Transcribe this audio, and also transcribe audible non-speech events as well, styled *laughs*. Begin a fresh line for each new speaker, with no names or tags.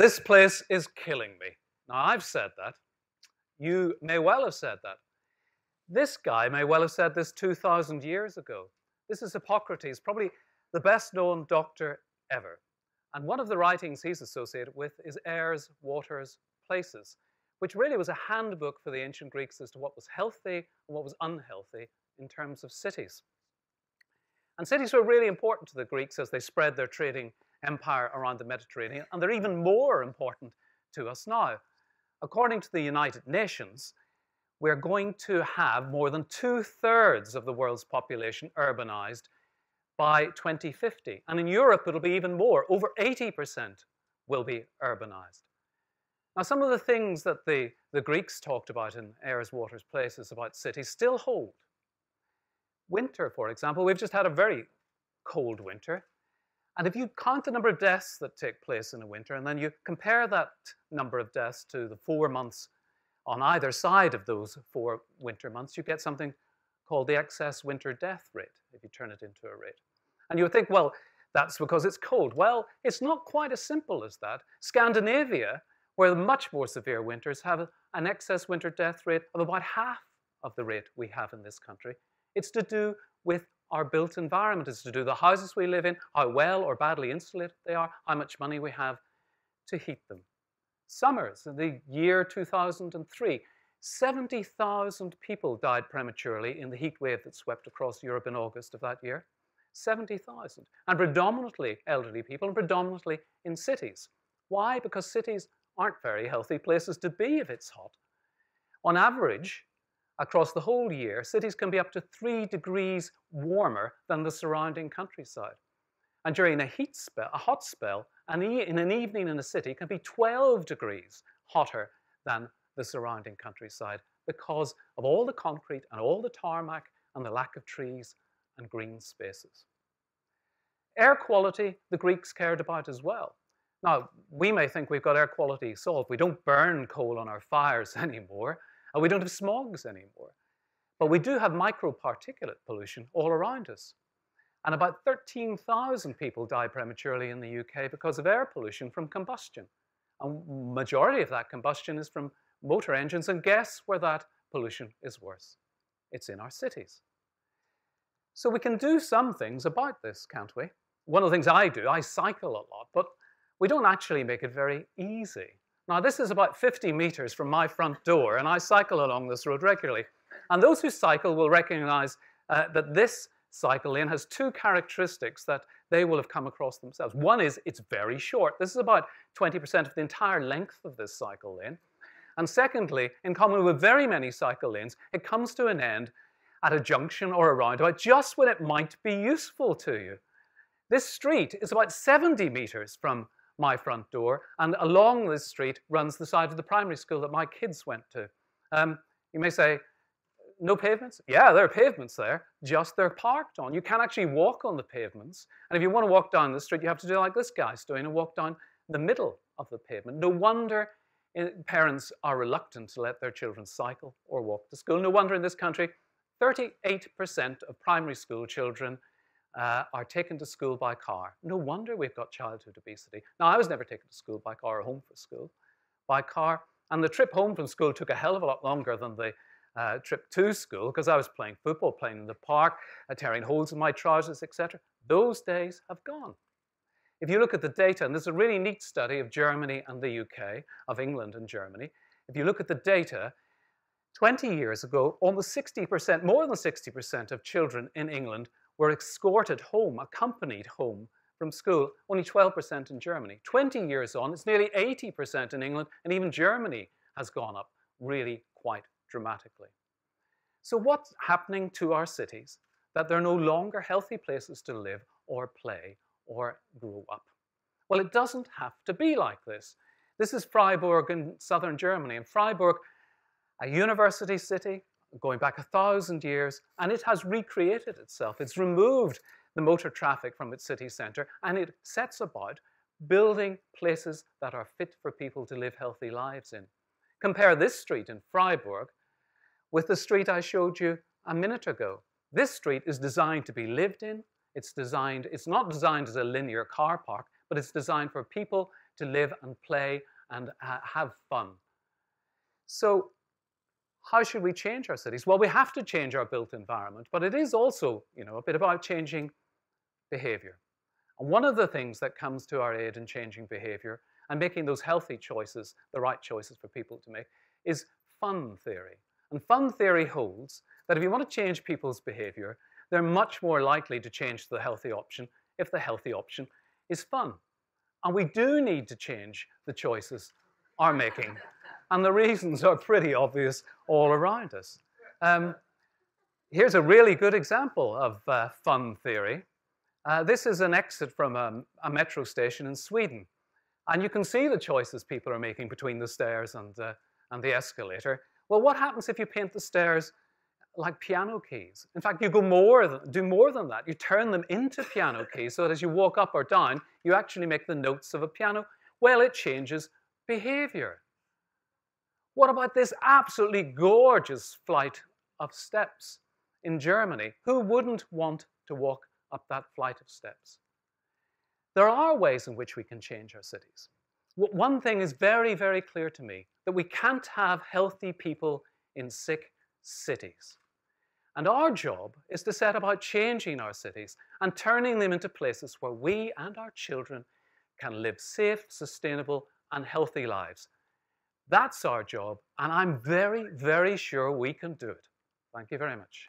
This place is killing me. Now, I've said that. You may well have said that. This guy may well have said this 2,000 years ago. This is Hippocrates, probably the best known doctor ever. And one of the writings he's associated with is Airs, Waters, Places, which really was a handbook for the ancient Greeks as to what was healthy and what was unhealthy in terms of cities. And cities were really important to the Greeks as they spread their trading empire around the Mediterranean, and they're even more important to us now. According to the United Nations, we're going to have more than two thirds of the world's population urbanized by 2050. And in Europe, it'll be even more. Over 80% will be urbanized. Now, some of the things that the, the Greeks talked about in Airs, Waters, Places about cities still hold. Winter, for example, we've just had a very cold winter. And if you count the number of deaths that take place in a winter, and then you compare that number of deaths to the four months on either side of those four winter months, you get something called the excess winter death rate, if you turn it into a rate. And you would think, well, that's because it's cold. Well, it's not quite as simple as that. Scandinavia, where the much more severe winters, have an excess winter death rate of about half of the rate we have in this country. It's to do with our built environment. is to do the houses we live in, how well or badly insulated they are, how much money we have to heat them. Summers, in the year 2003, 70,000 people died prematurely in the heat wave that swept across Europe in August of that year. 70,000, and predominantly elderly people, and predominantly in cities. Why? Because cities aren't very healthy places to be if it's hot. On average, across the whole year, cities can be up to three degrees warmer than the surrounding countryside. And during a heat spell, a hot spell, an e in an evening in a city can be 12 degrees hotter than the surrounding countryside because of all the concrete and all the tarmac and the lack of trees and green spaces. Air quality, the Greeks cared about as well. Now, we may think we've got air quality solved. We don't burn coal on our fires *laughs* anymore, and we don't have smogs anymore. But we do have microparticulate pollution all around us. And about 13,000 people die prematurely in the UK because of air pollution from combustion. And majority of that combustion is from motor engines, and guess where that pollution is worse? It's in our cities. So we can do some things about this, can't we? One of the things I do, I cycle a lot, but we don't actually make it very easy. Now, this is about 50 meters from my front door, and I cycle along this road regularly. And those who cycle will recognize uh, that this cycle lane has two characteristics that they will have come across themselves. One is it's very short. This is about 20% of the entire length of this cycle lane. And secondly, in common with very many cycle lanes, it comes to an end at a junction or a roundabout just when it might be useful to you. This street is about 70 meters from my front door, and along this street runs the side of the primary school that my kids went to. Um, you may say, no pavements? Yeah, there are pavements there, just they're parked on. You can't actually walk on the pavements, and if you want to walk down the street, you have to do like this guy's doing and walk down the middle of the pavement. No wonder eh, parents are reluctant to let their children cycle or walk to school. No wonder in this country 38% of primary school children uh, are taken to school by car. No wonder we've got childhood obesity. Now, I was never taken to school by car or home from school by car, and the trip home from school took a hell of a lot longer than the uh, trip to school because I was playing football, playing in the park, uh, tearing holes in my trousers, etc. Those days have gone. If you look at the data, and there's a really neat study of Germany and the UK, of England and Germany, if you look at the data, 20 years ago, almost 60%, more than 60% of children in England were escorted home, accompanied home from school, only 12% in Germany. 20 years on, it's nearly 80% in England, and even Germany has gone up really quite dramatically. So what's happening to our cities that they're no longer healthy places to live or play or grow up? Well, it doesn't have to be like this. This is Freiburg in southern Germany, and Freiburg a university city going back a thousand years, and it has recreated itself. It's removed the motor traffic from its city centre, and it sets about building places that are fit for people to live healthy lives in. Compare this street in Freiburg with the street I showed you a minute ago. This street is designed to be lived in. It's designed, it's not designed as a linear car park, but it's designed for people to live and play and uh, have fun. So how should we change our cities? Well, we have to change our built environment, but it is also, you know, a bit about changing behavior. And one of the things that comes to our aid in changing behavior and making those healthy choices, the right choices for people to make, is fun theory. And fun theory holds that if you want to change people's behavior, they're much more likely to change to the healthy option if the healthy option is fun. And we do need to change the choices are making. And the reasons are pretty obvious all around us. Um, here's a really good example of uh, fun theory. Uh, this is an exit from a, a, metro station in Sweden. And you can see the choices people are making between the stairs and, uh, and the escalator. Well, what happens if you paint the stairs like piano keys? In fact, you go more than, do more than that. You turn them into piano keys so that as you walk up or down, you actually make the notes of a piano. Well, it changes behavior. What about this absolutely gorgeous flight of steps in Germany? Who wouldn't want to walk up that flight of steps? There are ways in which we can change our cities. One thing is very, very clear to me, that we can't have healthy people in sick cities. And our job is to set about changing our cities and turning them into places where we and our children can live safe, sustainable, and healthy lives. That's our job, and I'm very, very sure we can do it. Thank you very much.